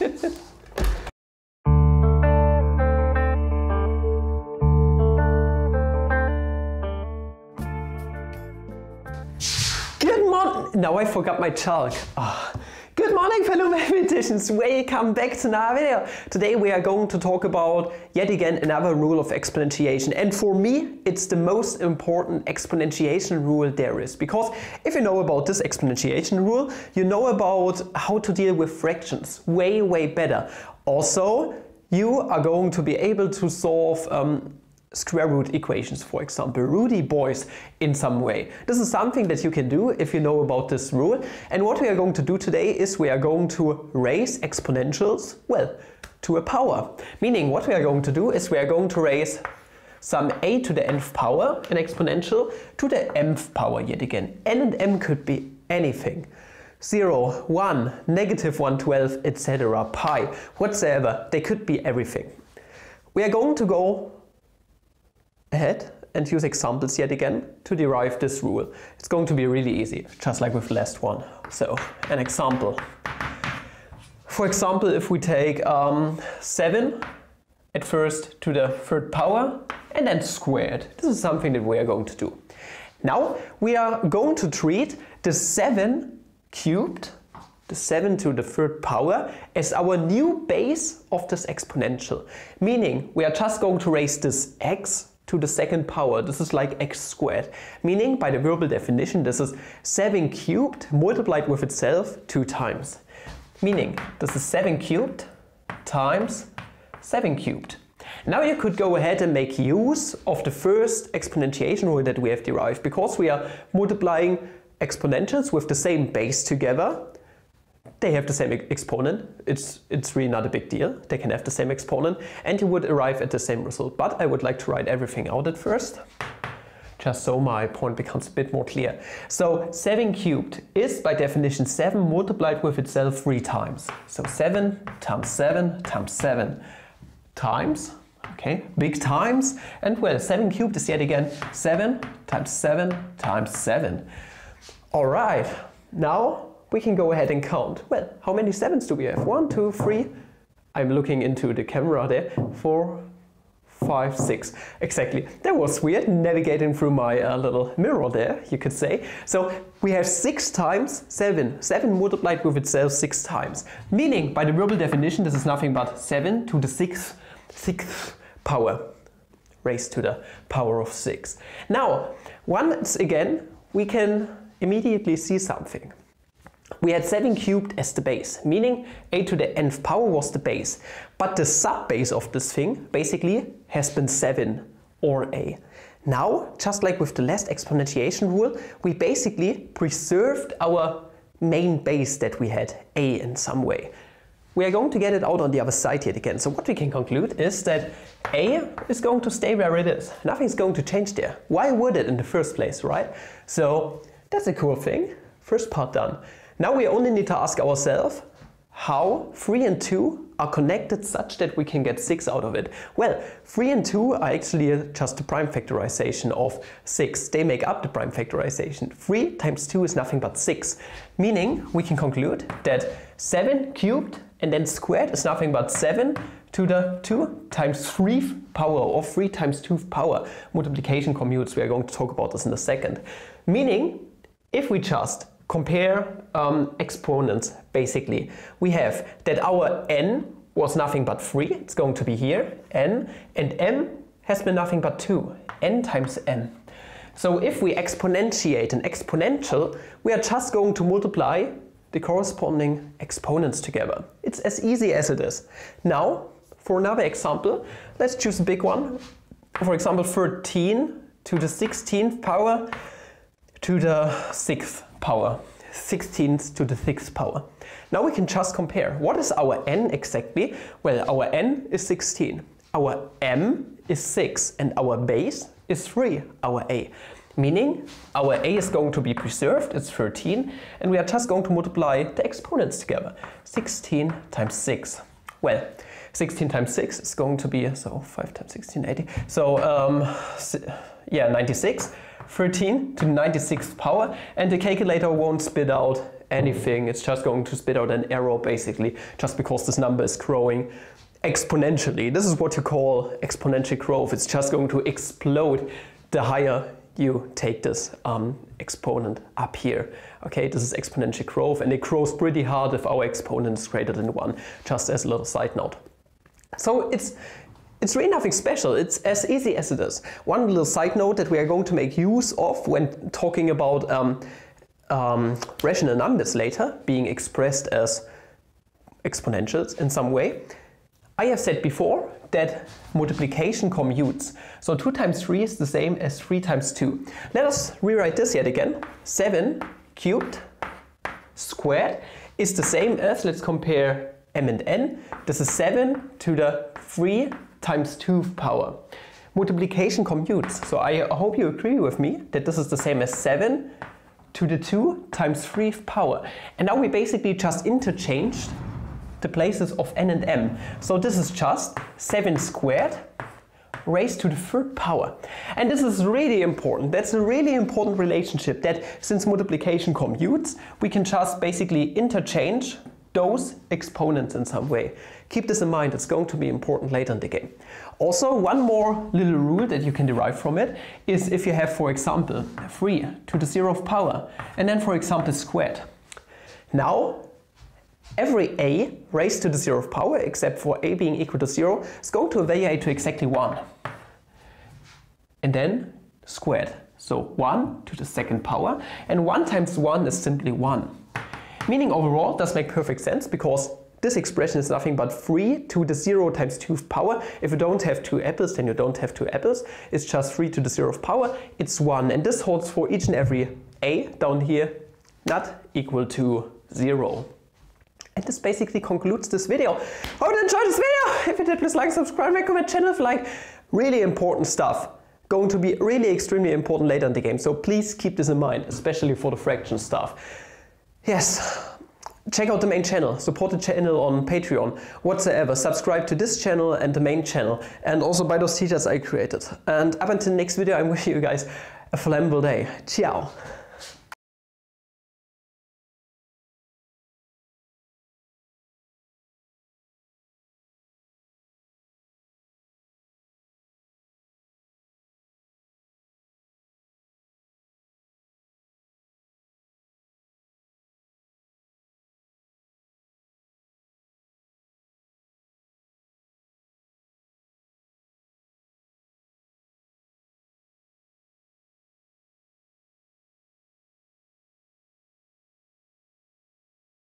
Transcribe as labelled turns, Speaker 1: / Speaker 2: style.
Speaker 1: Good morning. Now I forgot my chalk. Oh. Good morning fellow mathematicians, welcome back to another video. Today we are going to talk about yet again another rule of exponentiation and for me it's the most important exponentiation rule there is because if you know about this exponentiation rule you know about how to deal with fractions way way better. Also you are going to be able to solve um, square root equations, for example, Rudy boys in some way. This is something that you can do if you know about this rule. And what we are going to do today is we are going to raise exponentials, well, to a power. Meaning what we are going to do is we are going to raise some a to the nth power, an exponential, to the mth power yet again. n and m could be anything. 0, 1, negative 112, etc., pi, whatsoever. They could be everything. We are going to go ahead and use examples yet again to derive this rule. It's going to be really easy, just like with the last one. So, an example. For example, if we take um, 7 at first to the third power and then squared. This is something that we are going to do. Now we are going to treat the 7 cubed, the 7 to the third power, as our new base of this exponential. Meaning we are just going to raise this x to the second power. This is like x squared, meaning by the verbal definition this is 7 cubed multiplied with itself two times. Meaning this is 7 cubed times 7 cubed. Now you could go ahead and make use of the first exponentiation rule that we have derived because we are multiplying exponentials with the same base together they have the same exponent. It's, it's really not a big deal. They can have the same exponent and you would arrive at the same result. But I would like to write everything out at first, just so my point becomes a bit more clear. So 7 cubed is by definition 7 multiplied with itself 3 times. So 7 times 7 times 7 times, okay, big times. And well, 7 cubed is yet again 7 times 7 times 7. All right, now we can go ahead and count. Well, how many sevens do we have? One, two, three. I'm looking into the camera there. Four, five, six. Exactly. That was weird, navigating through my uh, little mirror there, you could say. So we have six times seven. Seven multiplied with itself six times. Meaning, by the verbal definition, this is nothing but seven to the sixth, sixth power raised to the power of six. Now, once again, we can immediately see something. We had 7 cubed as the base, meaning a to the nth power was the base. But the subbase of this thing basically has been 7 or a. Now, just like with the last exponentiation rule, we basically preserved our main base that we had, a in some way. We are going to get it out on the other side yet again. So what we can conclude is that a is going to stay where it is. Nothing's going to change there. Why would it in the first place, right? So that's a cool thing. First part done. Now we only need to ask ourselves how 3 and 2 are connected such that we can get 6 out of it. Well, 3 and 2 are actually just the prime factorization of 6. They make up the prime factorization. 3 times 2 is nothing but 6, meaning we can conclude that 7 cubed and then squared is nothing but 7 to the 2 times 3 power or 3 times 2 power. Multiplication commutes, we are going to talk about this in a second. Meaning, if we just compare um, exponents basically. We have that our n was nothing but 3, it's going to be here, n, and m has been nothing but 2, n times m. So if we exponentiate an exponential, we are just going to multiply the corresponding exponents together. It's as easy as it is. Now, for another example, let's choose a big one. For example, 13 to the 16th power to the 6th power, 16th to the 6th power. Now we can just compare. What is our n exactly? Well, our n is 16. Our m is 6 and our base is 3, our a. Meaning our a is going to be preserved, it's 13, and we are just going to multiply the exponents together. 16 times 6. Well, 16 times 6 is going to be, so 5 times 16, 80. So, um, yeah, 96. 13 to the 96th power and the calculator won't spit out anything. It's just going to spit out an error basically just because this number is growing exponentially. This is what you call exponential growth. It's just going to explode the higher you take this um, exponent up here. Okay, this is exponential growth and it grows pretty hard if our exponent is greater than 1, just as a little side note. So it's it's really nothing special, it's as easy as it is. One little side note that we are going to make use of when talking about um, um, rational numbers later, being expressed as exponentials in some way. I have said before that multiplication commutes. So 2 times 3 is the same as 3 times 2. Let us rewrite this yet again. 7 cubed squared is the same as, let's compare m and n. This is 7 to the 3 times 2 power. Multiplication commutes. So I hope you agree with me that this is the same as 7 to the 2 times 3 power. And now we basically just interchanged the places of n and m. So this is just 7 squared raised to the third power. And this is really important. That's a really important relationship that since multiplication commutes, we can just basically interchange those exponents in some way. Keep this in mind, it's going to be important later in the game. Also, one more little rule that you can derive from it is if you have, for example, 3 to the zeroth power, and then, for example, squared. Now, every a raised to the zeroth power, except for a being equal to 0, is going to evaluate to exactly 1. And then squared. So 1 to the second power, and 1 times 1 is simply 1. Meaning overall does make perfect sense because this expression is nothing but 3 to the 0 times 2 power. If you don't have two apples, then you don't have two apples. It's just 3 to the 0th power. It's 1. And this holds for each and every a down here, not equal to 0. And this basically concludes this video. Hope you enjoyed this video. If you did, please like, subscribe, recommend channel for like really important stuff. Going to be really extremely important later in the game. So please keep this in mind, especially for the fraction stuff. Yes, check out the main channel, support the channel on Patreon, whatsoever. Subscribe to this channel and the main channel, and also buy those t-shirts I created. And up until next video, I'm wishing you guys a flammable day. Ciao!